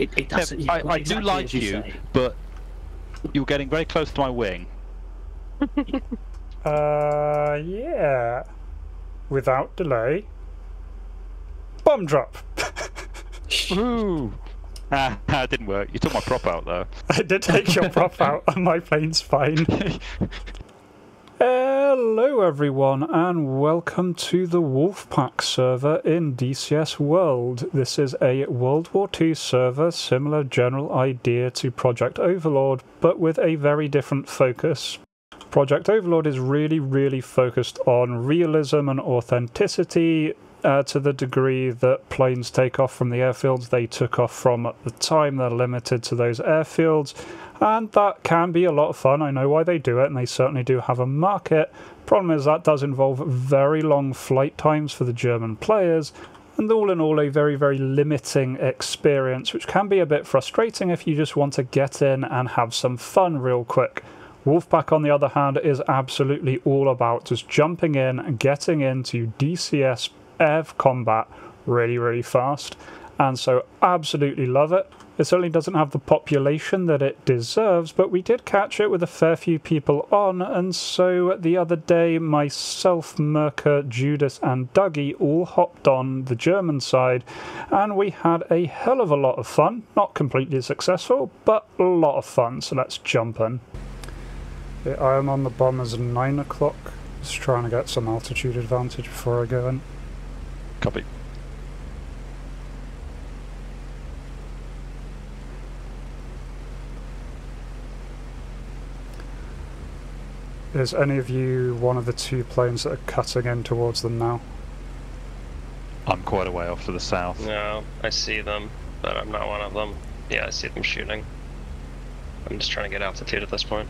It, it doesn't. I, yeah, I exactly do like as you, but you're getting very close to my wing. Uh, yeah. Without delay. Bomb drop. Ooh. Ah, it didn't work. You took my prop out though. I did take your prop out, and my plane's fine. Hello, everyone, and welcome to the Wolfpack server in DCS World. This is a World War II server, similar general idea to Project Overlord, but with a very different focus. Project Overlord is really, really focused on realism and authenticity uh, to the degree that planes take off from the airfields they took off from at the time. They're limited to those airfields, and that can be a lot of fun. I know why they do it, and they certainly do have a market. Problem is, that does involve very long flight times for the German players, and all in all, a very, very limiting experience, which can be a bit frustrating if you just want to get in and have some fun real quick. Wolfpack, on the other hand, is absolutely all about just jumping in and getting into DCS EV combat really, really fast. And so, absolutely love it. It certainly doesn't have the population that it deserves, but we did catch it with a fair few people on. And so, the other day, myself, Merker, Judas, and Dougy all hopped on the German side, and we had a hell of a lot of fun. Not completely successful, but a lot of fun. So, let's jump in. I am on the bombers at 9 o'clock. Just trying to get some altitude advantage before I go in. Copy. Is any of you one of the two planes that are cutting in towards them now? I'm quite a way off to the south. No, I see them, but I'm not one of them. Yeah, I see them shooting. I'm just trying to get altitude at this point.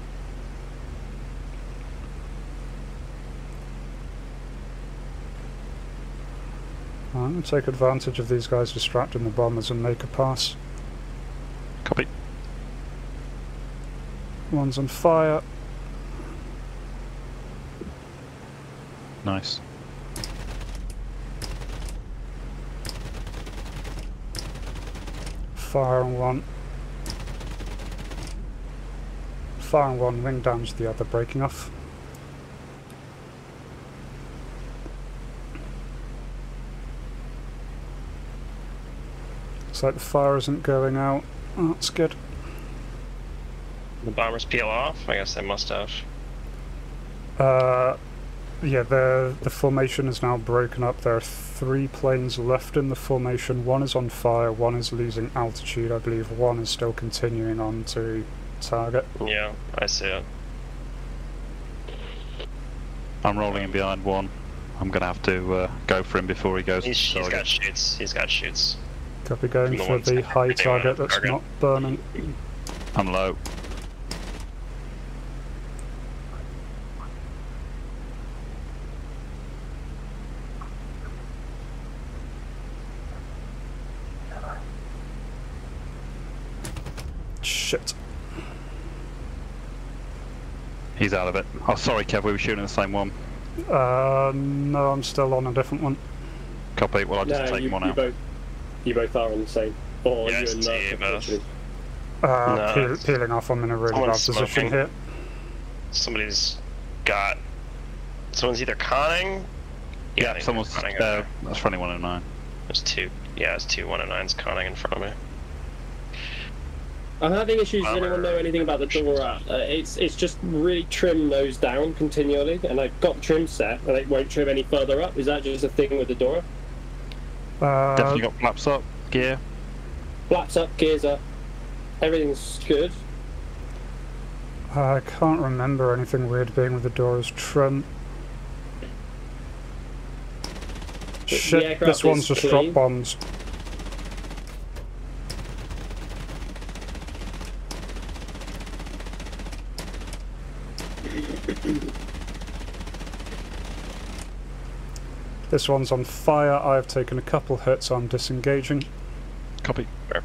I'm going to take advantage of these guys distracting the bombers and make a pass. Copy. One's on fire. Nice. Fire on one. Fire on one, wing damage the other, breaking off. Looks like the fire isn't going out. Oh, that's good. The bombers peel off? I guess they must have. Uh, yeah, the the formation is now broken up. There are three planes left in the formation. One is on fire. One is losing altitude. I believe one is still continuing on to target. Yeah, I see it. I'm rolling in behind one. I'm gonna have to uh, go for him before he goes. He's, he's target. got shoots. He's got shoots. Copy going From the for the high target that's target. not burning. I'm low. Shit. He's out of it. Oh, sorry, Kev. We were shooting the same one. Uh, no, I'm still on a different one. Copy. Well, I'll just No, take you, one you out. both, you both are on the same. Or Yeah, you and Nurse, both. actually. Uh, No, peel, peeling off. I'm in a really bad position smoking. here. Somebody's got. Someone's either conning. I Yeah, think someone's. conning Uh, over that's friendly 109. There's two. Yeah, it's two 109s conning in front of me. I'm having issues. Does anyone know anything about the Dora? Uh, it's it's just really trim those down continually, and I've got the trim set, and it won't trim any further up. Is that just a thing with the Dora? Uh, Definitely got flaps up, gear. Flaps up, gears up, everything's good. I can't remember anything weird being with the doors trim. Shit, this one's is just clean. drop bombs. This one's on fire. I've taken a couple hits. so I'm disengaging. Copy. Sure.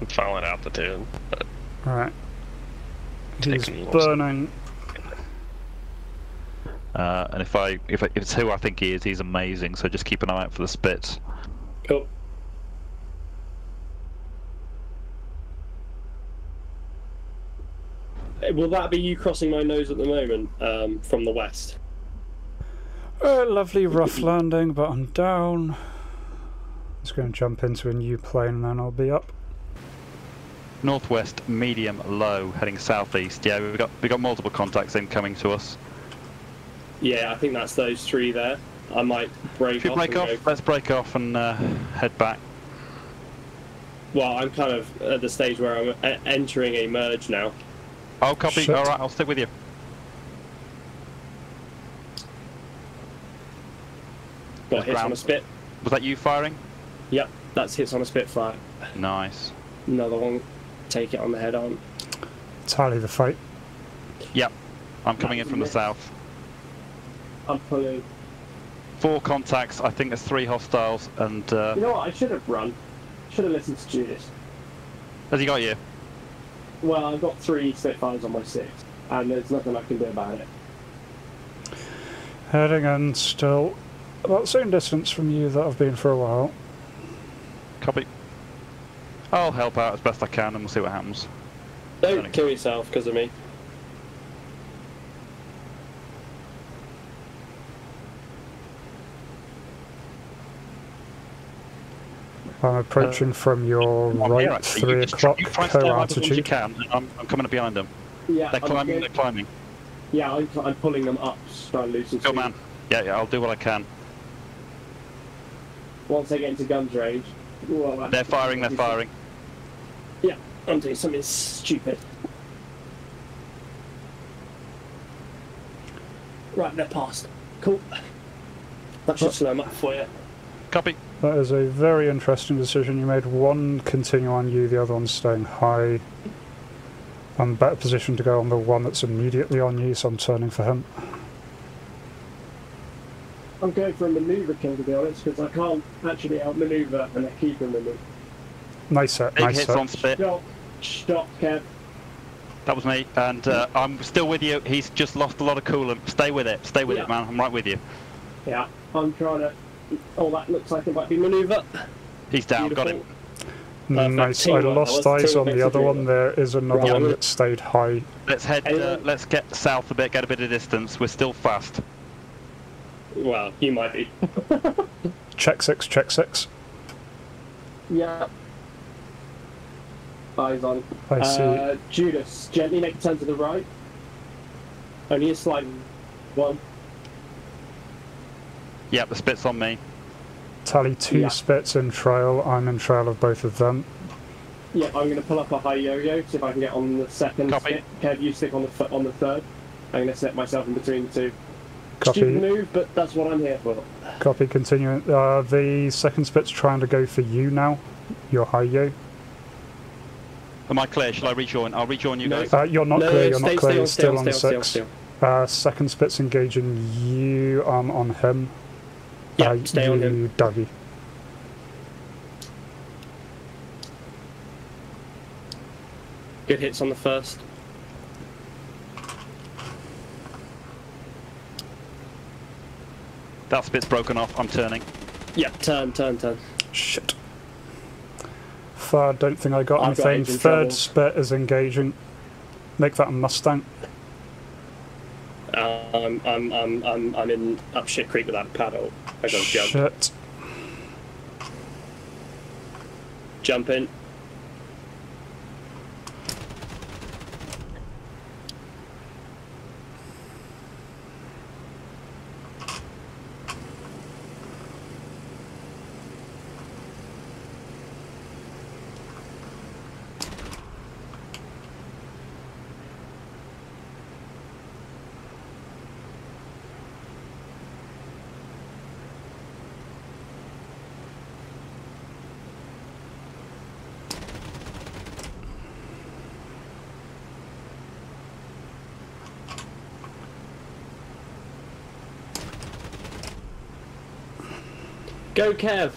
I'm falling out the tune. Alright. He's burning. Uh, and if I, if I, if it's who I think he is, he's amazing. So just keep an eye out for the spit. Cool. Will that be you crossing my nose at the moment um, from the west? Uh, lovely rough landing, but I'm down. Just going to jump into a new plane and then I'll be up. Northwest, medium, low, heading southeast. Yeah, we've got we got multiple contacts incoming to us. Yeah, I think that's those three there. I might break Should off. break off? go- Let's break off and uh, head back. Well, I'm kind of at the stage where I'm e- entering a merge now. I'll copy. Shit. All right, I'll stick with you. Got There's hits on a spit. Was that you firing? Yep, that's hits on a Spitfire. Nice. Another one. Take it on the head on. Tally the fight. Yep. I'm coming in That's from the south. I'm pulling. Four contacts. I think there's three hostiles. And uh, You know what? I should have run. Should have listened to Judas. has he got you? Well, I've got three Spitfires on my six, and there's nothing I can do about it. Heading in still about the same distance from you that I've been for a while. Copy. I'll help out as best I can, and we'll see what happens. Don't Running. kill yourself because of me. I'm approaching uh, from your I'm right, actually. three You o'clock You try and stay co alive as long as you altitude. can. and I'm, I'm coming up behind them. Yeah, They're climbing. They're climbing. Yeah, I'm, I'm pulling them up to try and loosen Go man. Yeah, yeah. I'll do what I can. Once they get into guns range. well, oh, They're firing. They're firing. Yeah, I'm doing something stupid. Right, they're past. Cool. That should slow them up for you. Copy. That is a very interesting decision you made. One continue on you, the other one staying high. I'm better positioned to go on the one that's immediately on you, so I'm turning for him. I'm going for a manoeuvre kill to be honest, because I can't actually outmaneuver and I keep him maneuver. Nice set, Big nice hits set. on spit. Stop, stop, Kev. That was me, and uh, I'm still with you. He's just lost a lot of coolant. Stay with it. Stay with Yeah. it, man. I'm right with you. Yeah, I'm trying to. Oh, that looks like it might be manoeuvre. He's down. Got him. Beautiful. Perfect. Nice. I Teamwork, that lost eyes on the other one. There is another Right. one that stayed high. Let's head. Uh, let's get south a bit. Get a bit of distance. We're still fast. Well, you might be. Check six, check six. Yeah. Eyes on. I see. Uh, Judas, gently make a turn to the right. Only a slight one. Yep, the spit's on me. Tally two yeah. spits in trail. I'm in trail of both of them. Yeah, I'm going to pull up a high yo-yo, see if I can get on the second Copy. stick. Kev, you stick on the f- on the third. I'm going to set myself in between the two. Copy. Stupid move, but that's what I'm here for. Copy. Continuing. Uh, the second spit's trying to go for you now. Your high yo. Am I clear? Shall I rejoin? I'll rejoin you No. guys. Uh, you're not no, clear. You're stay, not clear. stay You're stay still on, on stay on, stay six. stay on. Uh, second spit's engaging you. I'm on him. Yeah, uh, stay you, on him. Dougy. Good hits on the first. That spit's broken off. I'm turning. Yeah, turn, turn, turn. Shit. Third, don't think I got I've got anything. engine Third trouble. spit is engaging. Make that a Mustang. Uh, I'm, I'm, I'm, I'm, I'm in up shit creek with that paddle. I got to jump. Shit. Jump in. Go, Kev.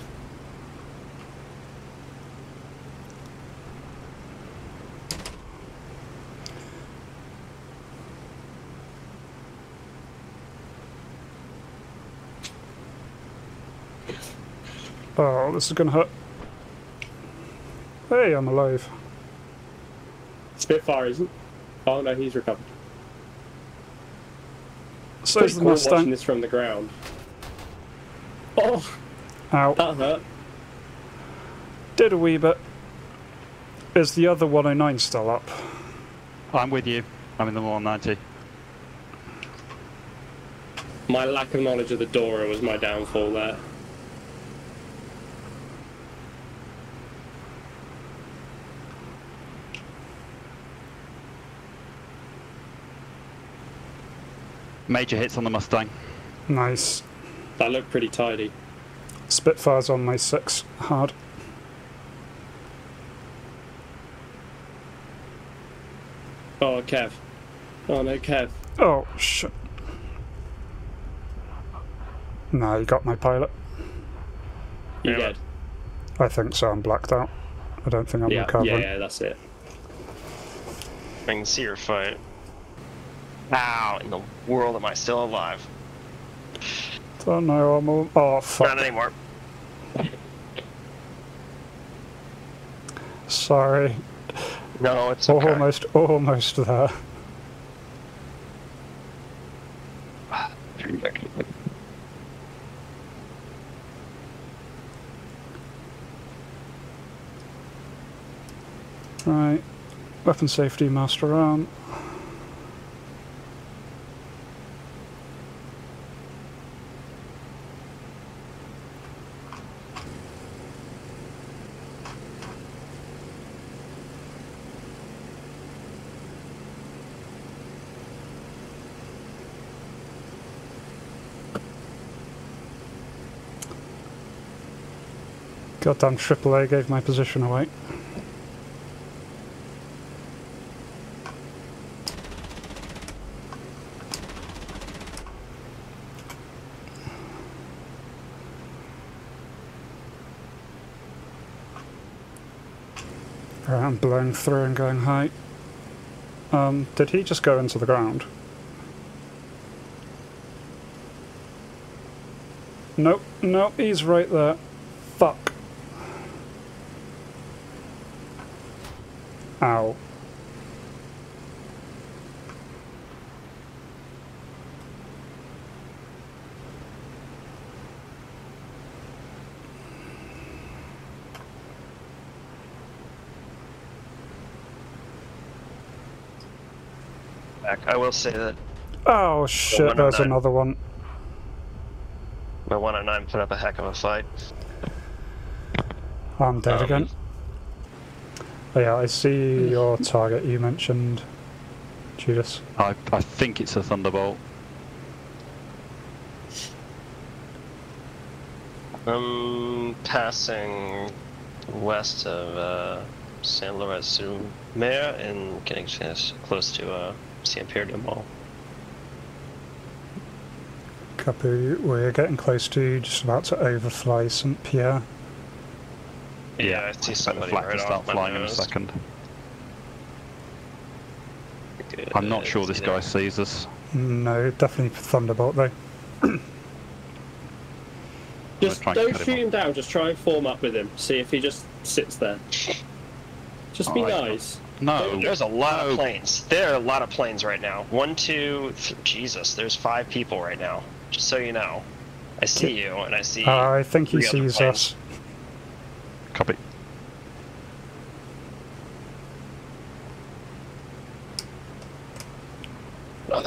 Oh, this is gonna hurt. Hey, I'm alive. Spitfire isn't. Oh no, he's recovered. So Pretty the cool watching this from the ground. Out. that hurt. Did a wee bit. Is the other 109 still up? I'm with you. I'm in the 190. My lack of knowledge of the Dora was my downfall there. Major hits on the Mustang. Nice. That looked pretty tidy. Spitfire's on my 6 hard. Oh, Kev. Oh no, Kev. Oh, shit. No, you got my pilot. You Yeah. dead? I think so, I'm blacked out. I don't think I'm Yeah, recovering. yeah, yeah, that's it. I can see your fight. How in the world am I still alive? Don't know, I'm all... Oh, fuck. Not anymore. Sorry. No, it's okay. Almost, almost there. Right. Weapon safety, master arm. Goddamn AAA gave my position away. Right, I'm blowing through and going high. Um, did he just go into the ground? Nope, nope, he's right there. Fuck. Ow. Back. I will say that Oh shit, one there's oh nine. another one. my 109 put up a heck of a fight. I'm dead Um, again. Oh, yeah, I see your target you mentioned, Judas. I, I think it's a Thunderbolt. I'm passing west of uh, San Lorenzo Mayor and getting close close to uh, San Pierre de Mall. Copy, we're getting close to just about to overfly St. Pierre. Yeah, I expect see the somebody flak right to start off my flying in a nose. second. I'm not sure this Good. guy sees us. No, definitely Thunderbolt though. Just don't cut him shoot him down. Just try and form up with him. See if he just sits there. Just be oh, Alright. nice. No. There's a lot no. of planes. There are a lot of planes right now. One, two, th- Jesus. There's five people right now. Just so you know, I see you and I see. I think he three other sees planes. us. Copy.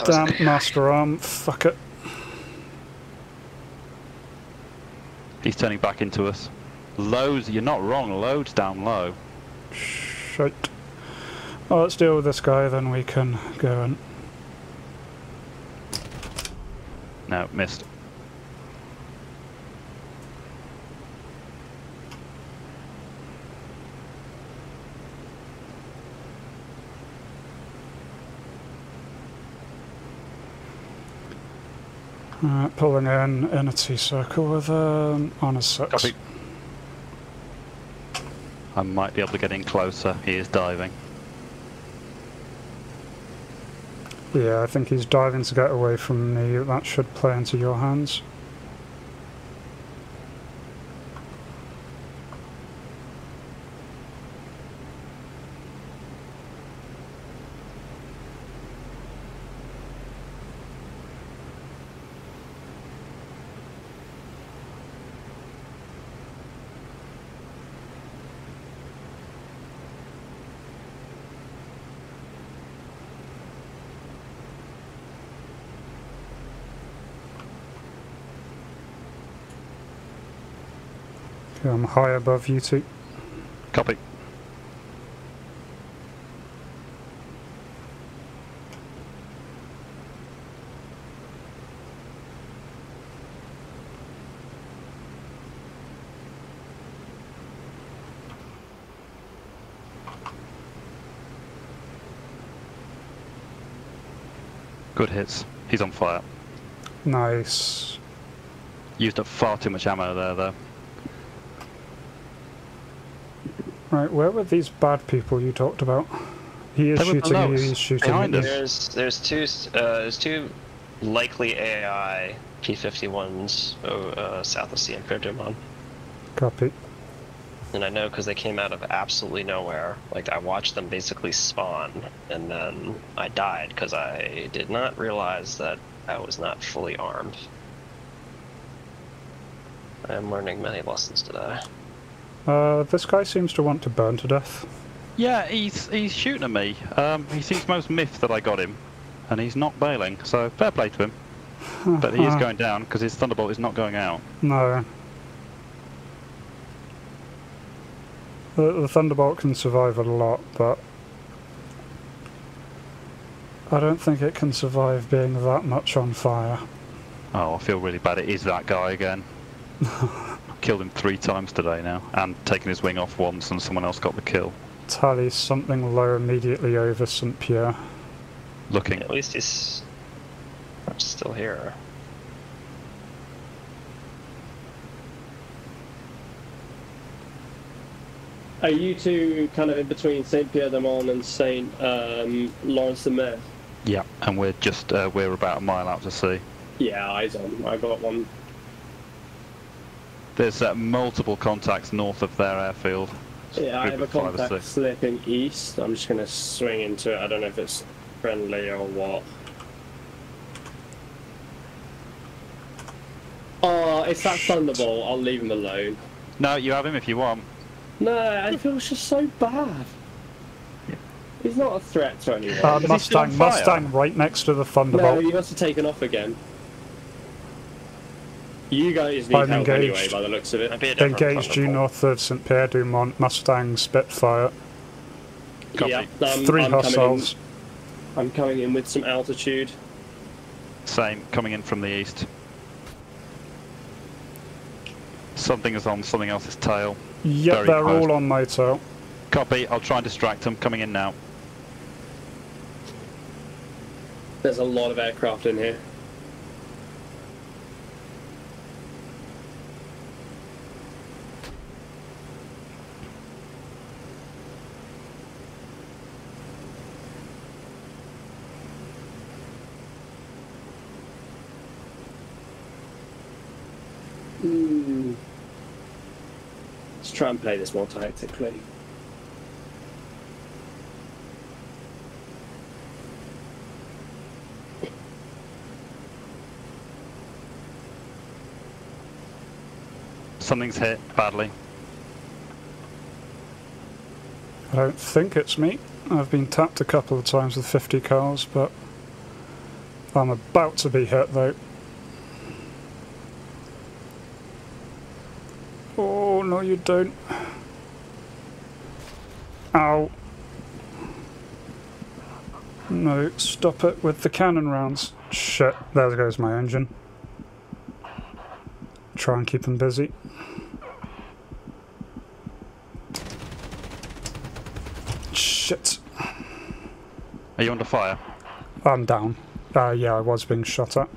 Was- Damn, Master Arm, fuck it. He's turning back into us. Loads, you're not wrong, loads down low. Shite. Well, let's deal with this guy, then we can go and... No, missed. Pulling in in a T-circle with um, on a 6. Copy. I might be able to get in closer. He is diving. Yeah, I think he's diving to get away from me. That should play into your hands. Okay, I'm high above you two. Copy. Good hits. He's on fire. Nice. Used up far too much ammo there, though. Right, where were these bad people you talked about? He is They shooting below you, he's shooting behind you. us. There's there's two uh, there's two likely AI P51s oh, uh, south of St. Pierre du Mont. Copy. And I know because they came out of absolutely nowhere. Like I watched them basically spawn, and then I died because I did not realize that I was not fully armed. I am learning many lessons today. Uh, this guy seems to want to burn to death. Yeah, he's he's shooting at me. Um, he seems most miffed that I got him, and he's not bailing. So fair play to him. But he is going down because his thunderbolt is not going out. No. The, the Thunderbolt can survive a lot, but I don't think it can survive being that much on fire. Oh, I feel really bad. It is that guy again. I've killed him three times today now, and taken his wing off once, and someone else got the kill. Tally something low immediately over St. Pierre. Looking. At least he's still here. Are you two kind of in between Saint Pierre de Mont and Saint um, Lawrence de Mer? Yeah, and we're just uh, we're about a mile out to sea. Yeah, eyes on. I got one. There's uh, multiple contacts north of their airfield. Yeah, I have a of five or contact slipping east. I'm just gonna swing into it. I don't know if it's friendly or what. Oh, it's that Thunderbolt. I'll leave him alone. No, you have him if you want. No, I feel it's just so bad. He's not a threat to anyone. Uh, he Mustang. Mustang right next to the Thunderbolt. no, Thunderbolt. he must have taken off again. You guys need I'm help anyway, engaged. by the looks of it. be a different Engaged due north of St. Pierre du Mont, Mustang, Spitfire. Copy. Yeah, um, Three I'm coming, in, I'm coming in with some altitude. Same, coming in from the east. Something is on something else's tail. Yep, Very they're close. all on my tail. Copy, I'll try and distract them. Coming in now. There's a lot of aircraft in here. Hmm. Let's try and play this more tactically. Something's hit badly. I don't think it's me. I've been tapped a couple of times with 50 cals, but I'm about to be hit though. Oh, no, you don't. Ow. No, stop it with the cannon rounds. Shit, there goes my engine. Try and keep them busy. Shit. Are you under fire? I'm down. Uh, yeah, I was being shot at.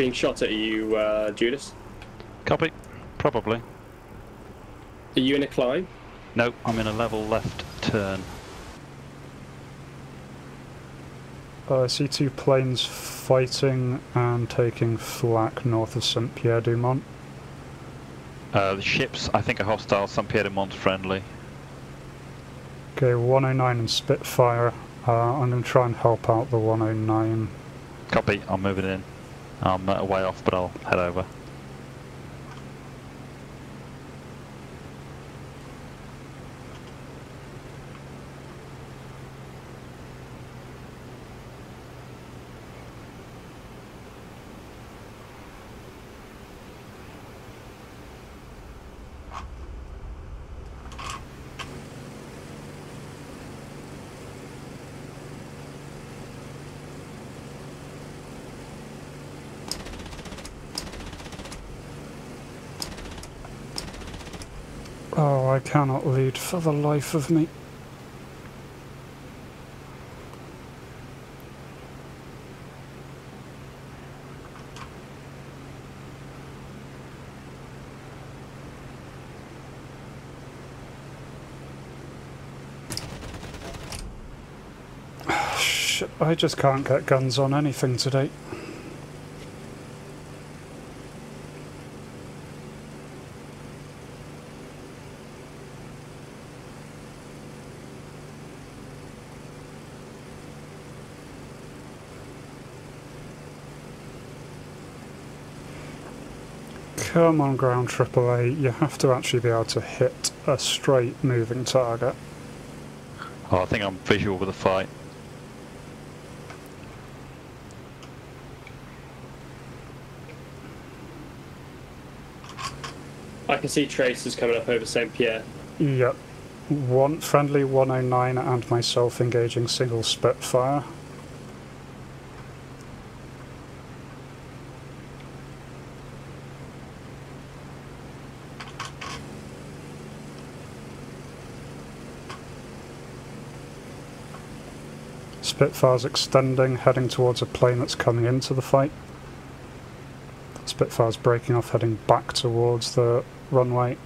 Being shot at, are you, uh, Judas? Copy. Probably. Are you in a climb? No, I'm in a level left turn. Uh, I see two planes fighting and taking flak north of St. Pierre du Mont. Uh, the ships, I think, are hostile. St. Pierre de Mont friendly. Okay, 109 and Spitfire. Uh, I'm going to try and help out the 109. Copy. I'm moving in. I'm uh, a way off, but I'll head over. I cannot lead for the life of me. Shit, I just can't get guns on anything today. Come on, ground AAA, you have to actually be able to hit a straight moving target. Oh, I think I'm visual with the fight. I can see tracers coming up over St. Pierre. Yep. One friendly 109 and myself engaging single Spitfire. Spitfire's extending, heading towards a plane that's coming into the fight. Spitfire's breaking off, heading back towards the runway.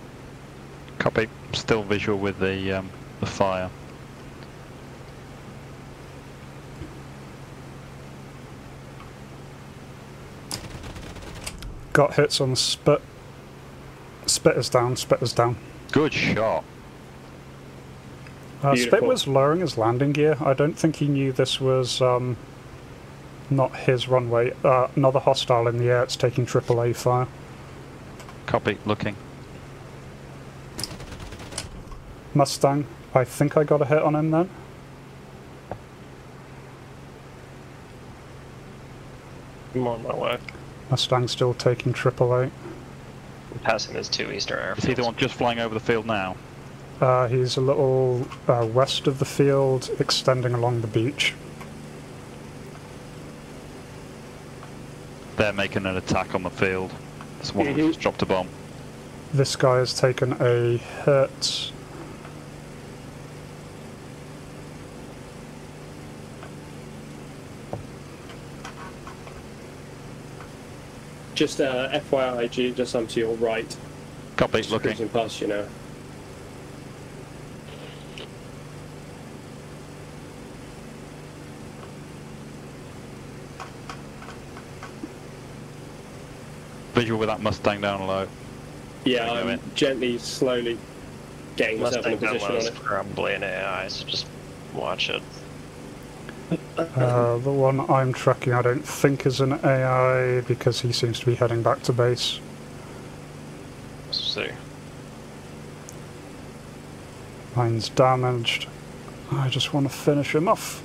Copy. Still visual with the um, the fire. Got hits on the spit. Spitter's down, spitter's down. Good shot. Uh, Spit was lowering his landing gear. I don't think he knew this was um, not his runway. Uh, another hostile in the air. It's taking AAA fire. Copy. Looking. Mustang. I think I got a hit on him then. I'm on my way. Mustang still taking AAA. I'm passing those two Easter airfields. Is he the one just flying over the field now? Uh, he's a little uh, west of the field, extending along the beach. They're making an attack on the field. There's one of them Mhm. just dropped a bomb. This guy has taken a hit. Just uh, FYI, G, just I'm to your right. Copy. Just Looking. cruising past you now. Visual with that Mustang down low. Yeah, I know I'm it. gently, slowly getting myself in a Mustang position Gunlow on it. probably an AI, so just watch it. Uh, the one I'm tracking, I don't think is an AI because he seems to be heading back to base. Let's see. Mine's damaged. I just want to finish him off.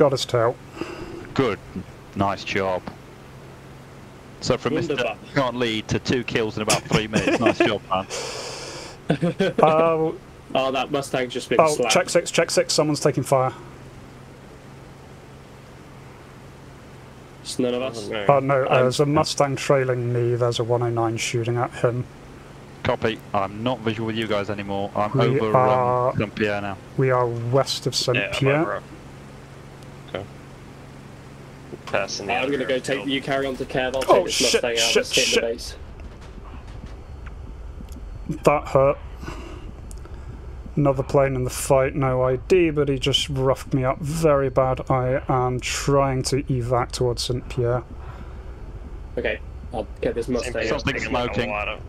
Got his tail. Good. Nice job. So from Mr. Can't lead to two kills in about three minutes. nice job, man. Oh, Oh, that Mustang's just been oh, slapped. check six, check six. Someone's taking fire. It's none of us. No. Oh no, uh, there's a Mustang trailing me. There's a 109 shooting at him. Copy. I'm not visual with you guys anymore. I'm We over are- um, St. Pierre now. We are west of St. Yeah, I'm Pierre. Over it. Okay. Passing the I'm gonna go take. airfield. You carry on to Kev. I'll take Oh, this shit, Mustang out. shit, Let's hit shit. the base. That hurt. Another plane in the fight, no ID, but he just roughed me up very bad. I am trying to evac towards St. Pierre. Okay, I'll get this Mustang. out. Something Taking, like, smoking. lot of-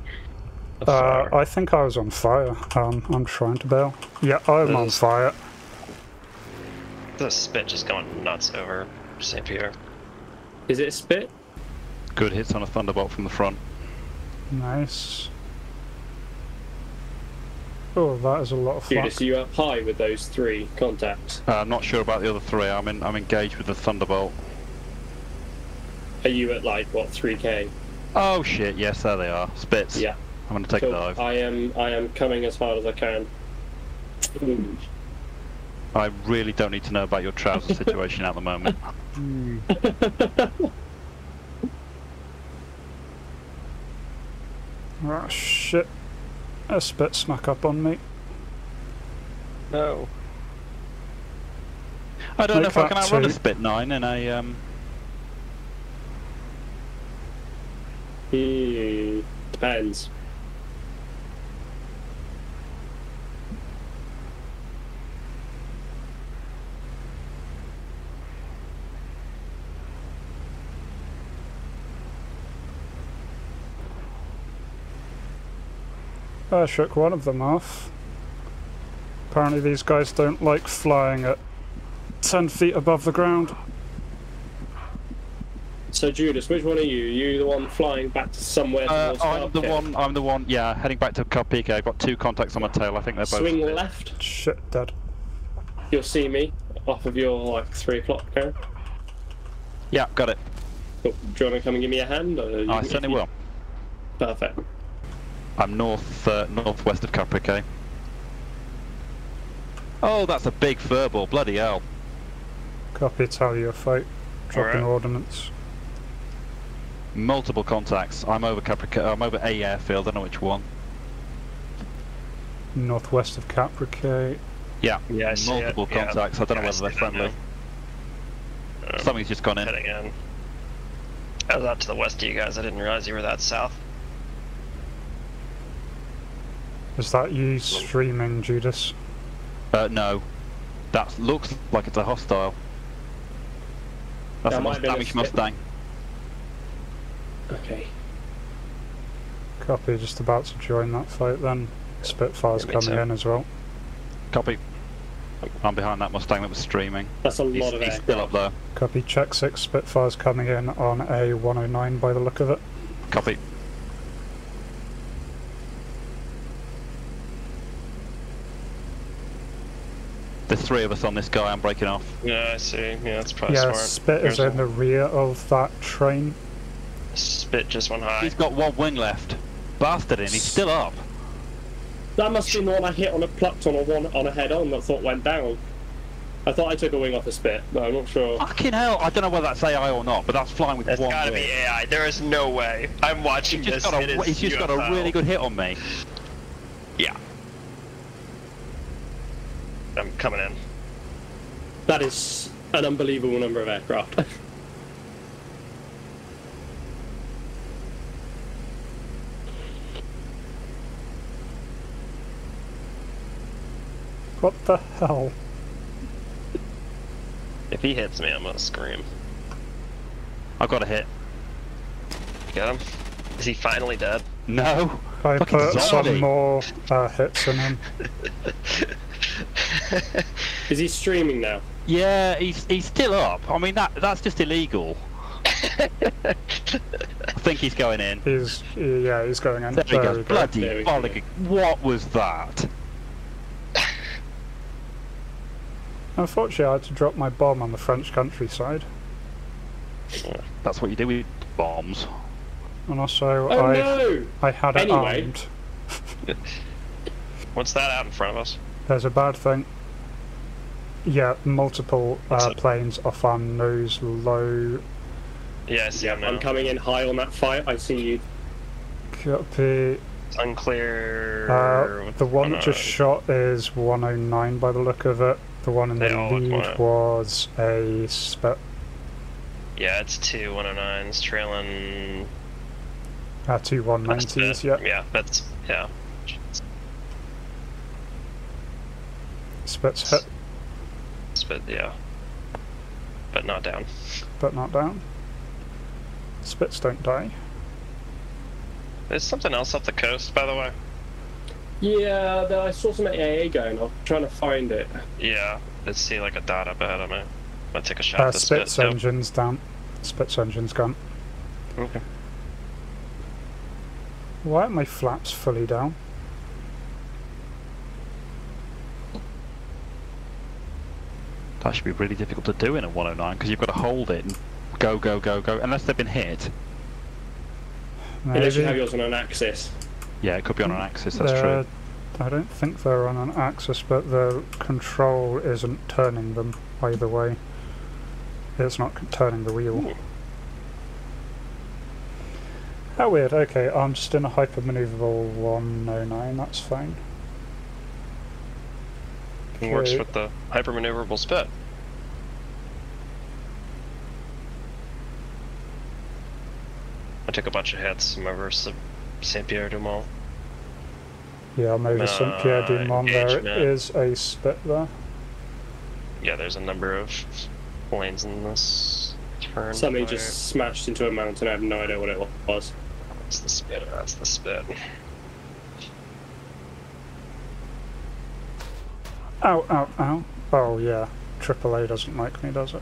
of Uh. I think I was on fire. Um, I'm trying to bail. Yeah, I'm on fire. The spit just going nuts over St. Pierre. Is it a spit? Good hits on a Thunderbolt from the front. Nice. Oh, that is a lot of Dude, flak. so you up high with those three contacts? Uh, I'm not sure about the other three. I'm in. I'm engaged with the Thunderbolt. Are you at like what 3k? Oh shit! Yes, there they are. Spits. Yeah. I'm gonna take Cool. a dive. I am. I am coming as hard as I can. I really don't need to know about your trouser situation at the moment. Ah, shit. A spit smack up on me. No. I don't know if I can that outrun a. Spit 9 in a... Um, Hmm. Depends. I shook one of them off. Apparently these guys don't like flying at 10 feet above the ground. So Judas, which one are you? you the one flying back to somewhere uh, towards I'm the one, I'm the one, yeah, heading back to Carpiquet. I've got two contacts on my tail, I think they're both... Swing Spit. left. Shit, dead. You'll see me off of your like three o'clock now. Yeah, got it. Cool. Do you want to come and give me a hand? Or you- I certainly will. Perfect. I'm north, uh, northwest of Caprique. Oh, that's a big furball, bloody hell. Copy, tell you fight. Dropping Alright. ordnance. Multiple contacts. I'm over Caprique, I'm over A airfield, I don't know which one. Northwest of Caprique. Yeah, Yeah, I see it. multiple Yeah. contacts. I don't know Yeah, I whether they're friendly. Um, Something's just gone in. heading in. I was out to the west of you guys. I didn't realize you were that south. Is that you streaming, Judas? Uh, no. That looks like it's a hostile. That's That a might Must- be a Mustang. Okay. Copy, just about to join that fight then. Spitfire's Yeah, coming too. in as well. Copy. I'm behind that Mustang that was streaming. That's a He's, lot of he's air. still up there. Copy, check 6, Spitfire's coming in on a 109 by the look of it. Copy. There's three of us on this guy. I'm breaking off. Yeah, I see. Yeah, that's probably yeah, smart. Spit is in the rear of that train. Spit just went high. He's got one wing left. Bastard in. He's still up. That must have been the one I hit on a plucked on a one on a head on that thought went down. I thought I took a wing off a spit, but I'm not sure. Fucking hell. I don't know whether that's AI or not, but that's flying with That's one gotta wing. be AI. There is no way. I'm watching He's this. got It a, is he's just got a really good hit on me. Yeah. I'm coming in. That is an unbelievable number of aircraft. What the hell? If he hits me, I'm gonna scream. I've got a hit. Get him? Is he finally dead? No. I Fucking put zombie. some more uh, hits in him. Is he streaming now? Yeah, he's he's still up. I mean that that's just illegal. I think he's going in. He's, yeah, he's going in. There we go. Bloody There we go. What was that? Unfortunately, I had to drop my bomb on the French countryside. That's what you do with bombs. And also, Oh I, no! I had it Anyway. armed. What's that out in front of us? There's a bad thing. Yeah, multiple uh, planes off our nose low. Yes, Yeah, I see him now. I'm coming in high on that fight. I see you. Copy. It's unclear. Uh, the one that just shot is 109 by the look of it. The one in They the lead was a spit. Yeah, it's two 109s trailing. Uh, two that's 190s, yeah. Yeah, that's yeah. Spits hit, But yeah, but not down. but not down. Spits don't die. There's something else off the coast, by the way. Yeah, the- I saw some AA going. I'm trying to find it. Yeah, let's see like a dot up ahead of me. I'm gonna take a shot Uh, at the spit. Spits Yep. engine's down. Spits engine's gone. Okay. Why are my flaps fully down? That should be really difficult to do in a 109 because you've got to hold it and go, go, go, go. Unless they've been hit. Unless you have yours on an axis. Yeah, it could be on an axis. That's Uh, true. I don't think they're on an axis, but the control isn't turning them either way. It's not turning the wheel. Ooh. How weird. Okay, I'm just in a hyper maneuverable 109. That's fine. It works with the hypermaneuverable spit. I took a bunch of hits. I'm over St. Pierre du Mont. Yeah, I'm over St. Pierre du Uh, Mont. There engagement. is a spit there. Yeah, there's a number of lanes in this turn. Something just smashed into a mountain. I have no idea what it was. That's the spit. That's the spit. Ow, ow, ow. Oh, oh, oh. yeah. AAA doesn't like me, does it?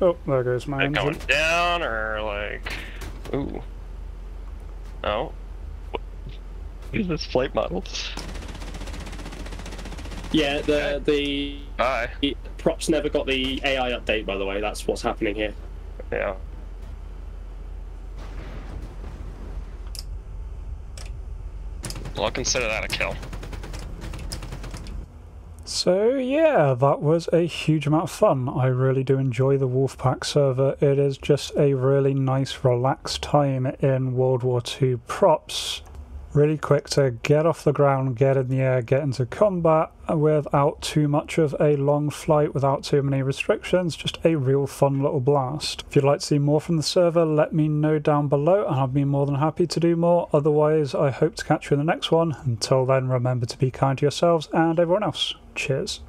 Oh, there goes my Like engine. going down or like, ooh, oh, what is this flight model? Yeah, the the Bye. props never got the AI update. By the way, that's what's happening here. Yeah. Well, I'll consider that a kill. So yeah, that was a huge amount of fun. I really do enjoy the Wolfpack server. It is just a really nice, relaxed time in World War II props. Really quick to get off the ground, get in the air, get into combat without too much of a long flight, without too many restrictions. Just a real fun little blast. If you'd like to see more from the server, let me know down below and I'll be more than happy to do more. Otherwise, I hope to catch you in the next one. Until then, remember to be kind to yourselves and everyone else. Cheers.